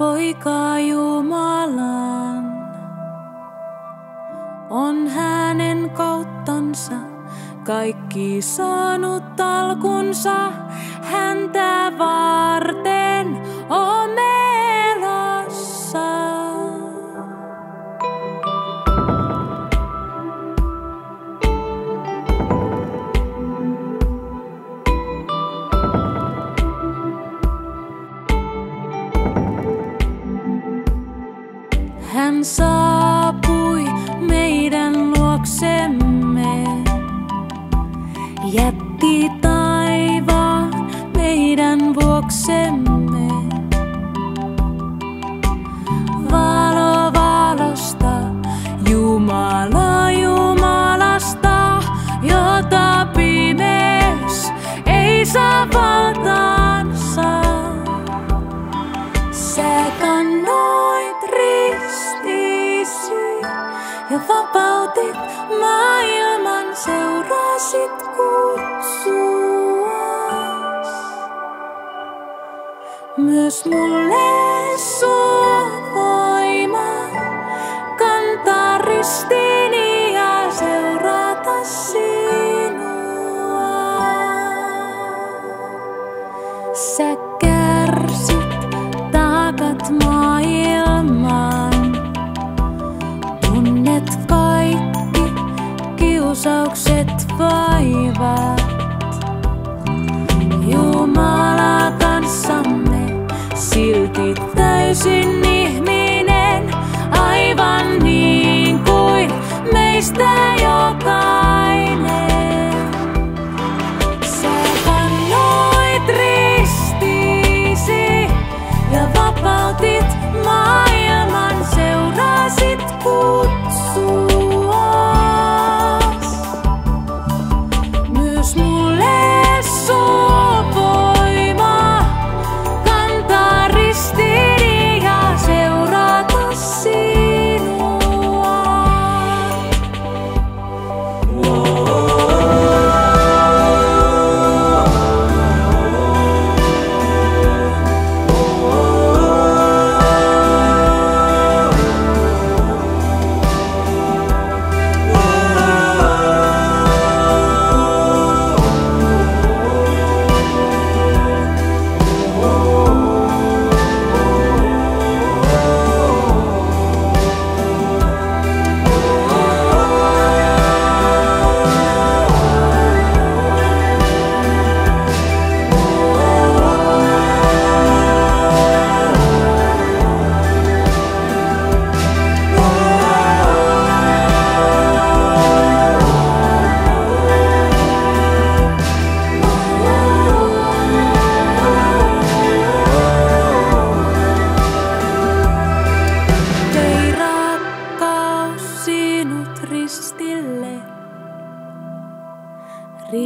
poika Jumalan. On hänen kauttansa kaikki saanut alkunsa häntä varten Saapui meidän luoksemme, jätti taivaan meidän vuoksemme. Vapautit maailman, seurasit kutsuas. Myös mulle suo voima kantaa ristini ja seurata sinua. Sä kärsit taakat maailman. Kiusaukset vaivat. Jumala kanssamme, silti täysin ihminen, aivan niin kuin meistä jokainen.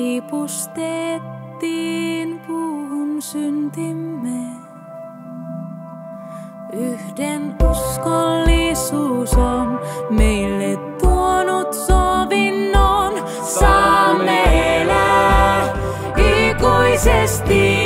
Riipustettiin puuhun syntimme. Yhden uskollisuus on meille tuonut sovinnon. Saamme elää ikuisesti